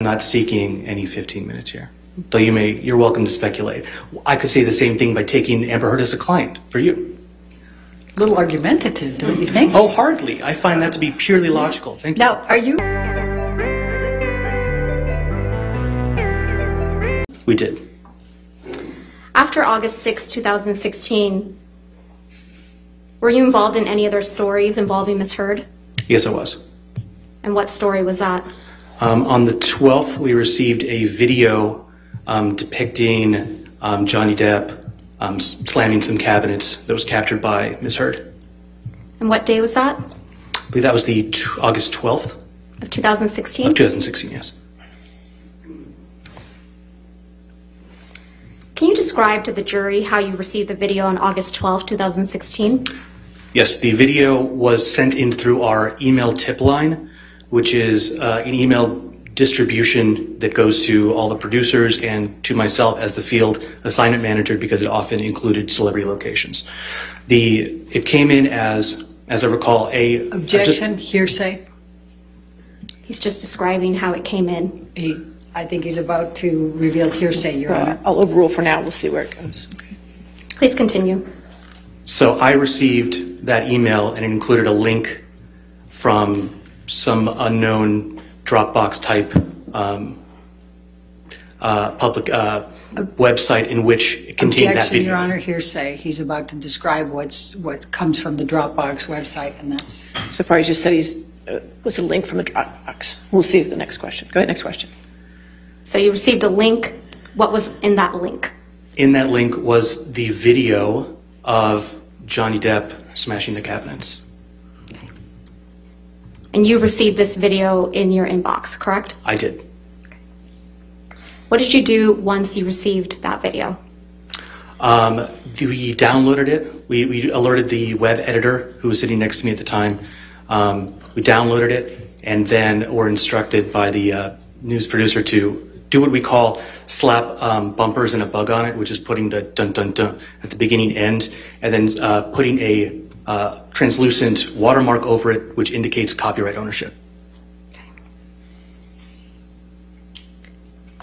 not seeking any 15 minutes here. Though you may, you're welcome to speculate. I could say the same thing by taking Amber Heard as a client for you. A little argumentative, don't you think? Oh, hardly. I find that to be purely logical. Thank you. Now, are you, We did. After August 6, 2016, were you involved in any other stories involving Ms. Heard? Yes, I was. And what story was that? Um, on the 12th, we received a video um, depicting um, Johnny Depp um, slamming some cabinets that was captured by Ms. Heard. And what day was that? I believe that was the t- August 12th Of 2016? of 2016, yes. Can you describe to the jury how you received the video on August 12, 2016? Yes, the video was sent in through our email tip line, which is uh, an email distribution that goes to all the producers and to myself as the field assignment manager because it often included celebrity locations. The it came in as, as I recall, a objection, hearsay? He's just describing how it came in. He's, I think he's about to reveal hearsay, Your Uh, Honor. I'll overrule for now, we'll see where it goes. Please continue. So I received that email and it included a link from some unknown Dropbox type um, uh, public uh, website in which it contained that Objection, video. Your Honor, hearsay. He's about to describe what's, what comes from the Dropbox website, and that's, So far, he's just said he's, uh, was a link from the Dropbox. We'll see the next question. Go ahead, next question. So you received a link. What was in that link? In that link was the video of Johnny Depp smashing the cabinets. And you received this video in your inbox, correct? I did. What did you do once you received that video? Um, we downloaded it. We, we alerted the web editor who was sitting next to me at the time. Um, we downloaded it and then were instructed by the uh, news producer to do what we call slap um, bumpers and a bug on it, which is putting the dun dun dun at the beginning end, and then uh, putting a uh, translucent watermark over it, which indicates copyright ownership.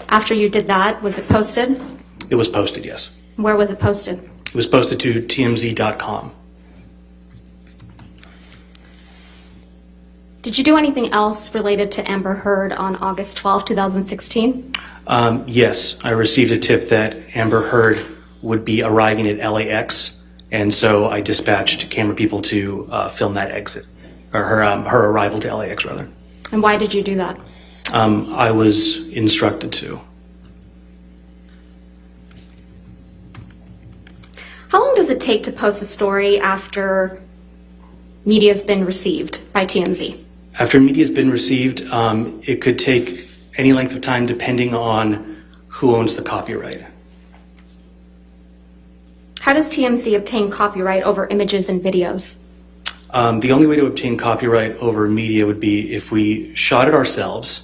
After you did that, was it posted? It was posted, yes. Where was it posted? It was posted to tmz.com. Did you do anything else related to Amber Heard on August 12, 2016? Um, yes, I received a tip that Amber Heard would be arriving at LAX, and so I dispatched camera people to uh, film that exit, or her um, her arrival to LAX rather. And why did you do that? Um, I was instructed to. How long does it take to post a story after media's been received by TMZ? After media's been received, um, it could take any length of time depending on who owns the copyright. How does TMZ obtain copyright over images and videos? Um, the only way to obtain copyright over media would be if we shot it ourselves,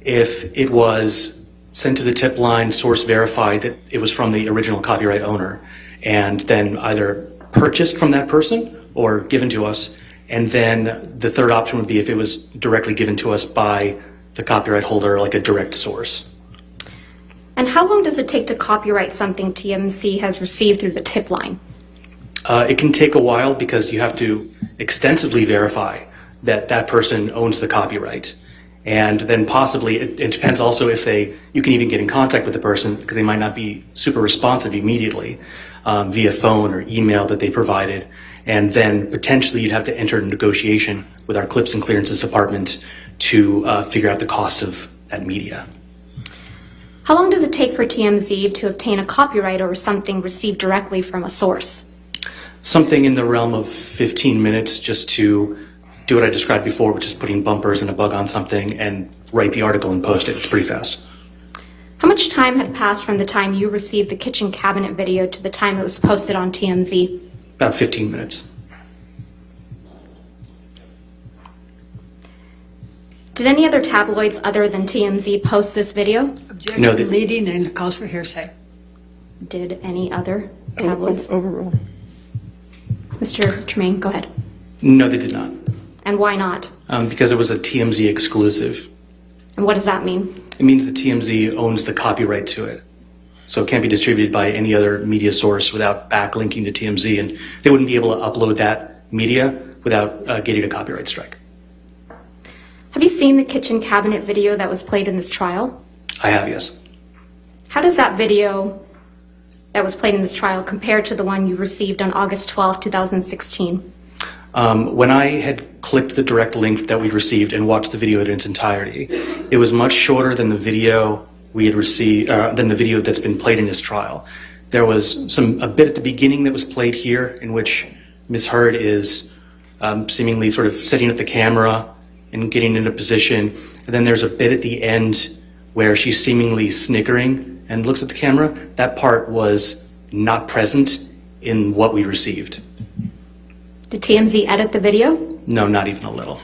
if it was sent to the tip line, source verified that it was from the original copyright owner, and then either purchased from that person or given to us. And then the third option would be if it was directly given to us by the copyright holder, like a direct source. And how long does it take to copyright something TMZ has received through the tip line? Uh, it can take a while because you have to extensively verify that that person owns the copyright. And then possibly, it, it depends also if they, you can even get in contact with the person because they might not be super responsive immediately um, via phone or email that they provided. And then potentially you'd have to enter a negotiation with our clips and clearances department to uh, figure out the cost of that media. How long does it take for TMZ to obtain a copyright over something received directly from a source? something in the realm of 15 minutes just to do what I described before, which is putting bumpers and a bug on something and write the article and post it. It's pretty fast. How much time had passed from the time you received the kitchen cabinet video to the time it was posted on TMZ? About 15 minutes. Did any other tabloids other than TMZ post this video? No, objection the- leading and calls for hearsay. Did any other Over- tabloids? Overrule. Mr. Tremaine, go ahead. No, they did not. And why not? Um, because it was a TMZ exclusive. And what does that mean? It means the TMZ owns the copyright to it. So it can't be distributed by any other media source without backlinking to TMZ, and they wouldn't be able to upload that media without uh, getting a copyright strike. Have you seen the kitchen cabinet video that was played in this trial? I have, yes. How does that video that was played in this trial compare to the one you received on August 12, 2016? Um, when I had clicked the direct link that we received and watched the video in its entirety, it was much shorter than the video we had received, uh, than the video that's been played in this trial. There was some a bit at the beginning that was played here, in which Ms. Heard is um, seemingly sort of setting up the camera and getting into position, and then there's a bit at the end where she's seemingly snickering and looks at the camera. That part was not present in what we received. Did TMZ edit the video? No, not even a little.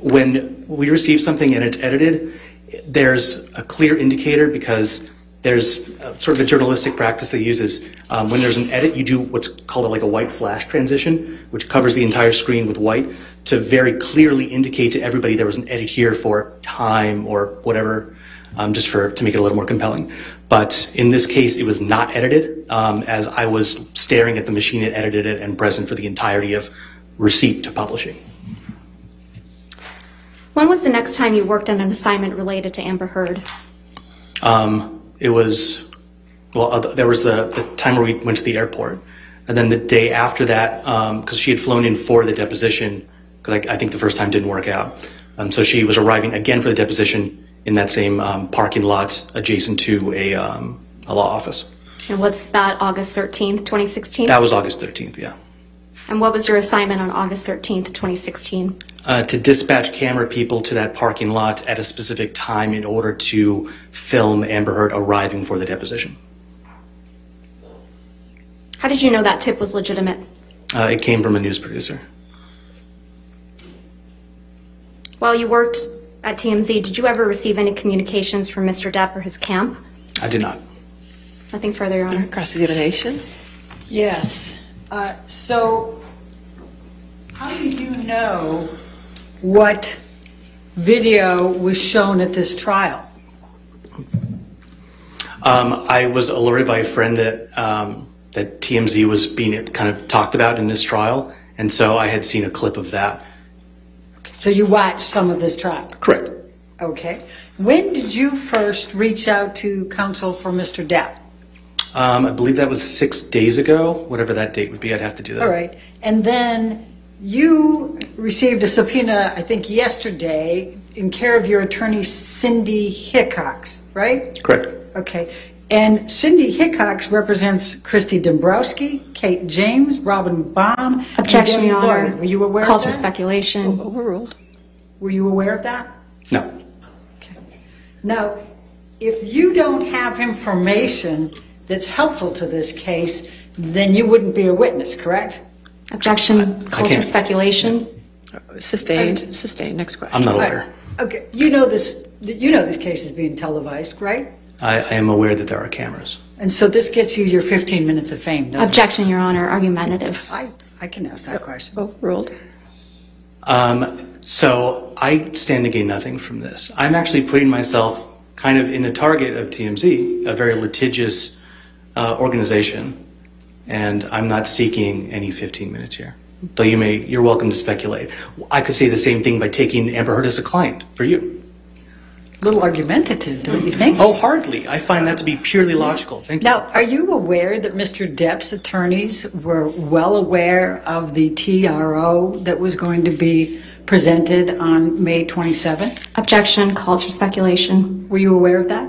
When we receive something and it's edited, there's a clear indicator because there's sort of a journalistic practice they use is um, when there's an edit, you do what's called a, like a white flash transition, which covers the entire screen with white to very clearly indicate to everybody there was an edit here for time or whatever, um, just for to make it a little more compelling. But in this case, it was not edited, um, as I was staring at the machine that edited it and present for the entirety of receipt to publishing. When was the next time you worked on an assignment related to Amber Heard? Um, it was, well, uh, there was the, the time where we went to the airport. And then the day after that, because she had flown in for the deposition, because I, I think the first time didn't work out. Um, so she was arriving again for the deposition in that same um, parking lot adjacent to a, um, a law office. And what's that, August 13th, 2016? That was August 13th, yeah. And what was your assignment on August 13th, 2016? Uh, to dispatch camera people to that parking lot at a specific time in order to film Amber Heard arriving for the deposition. How did you know that tip was legitimate? Uh, it came from a news producer. While you worked at TMZ, did you ever receive any communications from Mr. Depp or his camp? I did not. Nothing further, Your Honor. Cross-examination? Yes. Uh, So how do you know what video was shown at this trial? Um, I was alerted by a friend that um, that TMZ was being kind of talked about in this trial, and so I had seen a clip of that. So you watched some of this trial? Correct. Okay. When did you first reach out to counsel for Mr. Depp? Um, I believe that was six days ago, whatever that date would be. I'd have to do that. All right. And then you received a subpoena, I think yesterday, in care of your attorney Cindy Hickox, right? Correct. Okay. And Cindy Hickox represents Christi Dembrowski, Kate James, Robin Baum. Objection, Your Honor. Lloyd. Were you aware Calls of for that? speculation. Overruled. Were you aware of that? No. Okay. Now, if you don't have information that's helpful to this case, then you wouldn't be a witness, correct? Objection. Calls for can't- speculation. Sustained, sustained. Next question. I'm not Right. aware. Okay, you know this, you know this case is being televised, right? I, I am aware that there are cameras. And so this gets you your 15 minutes of fame, doesn't it? Objection, Your Honor. Argumentative. I, I can ask that question. Overruled. Um, so I stand to gain nothing from this. I'm actually putting myself kind of in the target of TMZ, a very litigious uh, organization, and I'm not seeking any 15 minutes here. Though you may, you're welcome to speculate. I could say the same thing by taking Amber Heard as a client for you. A little argumentative, don't you think? Oh, hardly. I find that to be purely logical. Thank you. Now, are you aware that Mr. Depp's attorneys were well aware of the TRO that was going to be presented on May 27th? Objection. Calls for speculation. Were you aware of that?